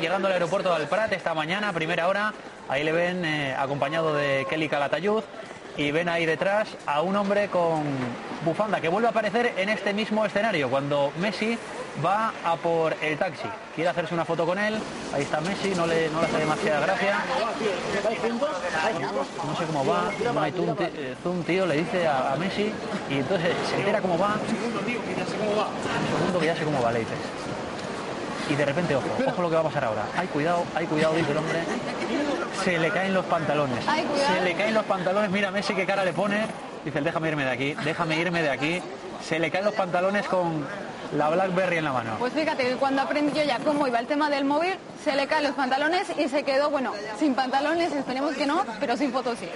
Llegando al aeropuerto del Prat esta mañana, primera hora, ahí le ven eh, acompañado de Kelly Calatayud y ven ahí detrás a un hombre con bufanda que vuelve a aparecer en este mismo escenario cuando Messi va a por el taxi. Quiere hacerse una foto con él, ahí está Messi, no le, no le hace demasiada gracia. No sé cómo va, no hay zoom, eh, tío, le dice a, a Messi y entonces se entera cómo va. Un segundo, que ya sé cómo va, le dices. Y de repente, ojo, ojo lo que va a pasar ahora. Ay, cuidado, ay, cuidado, dice el hombre. Se le caen los pantalones. Se le caen los pantalones. Mira Messi qué cara le pone. Dice, déjame irme de aquí, déjame irme de aquí. Se le caen los pantalones con la Blackberry en la mano. Pues fíjate que cuando aprendí yo ya cómo iba el tema del móvil, se le caen los pantalones y se quedó, bueno, sin pantalones, esperemos que no, pero sin fotos sí.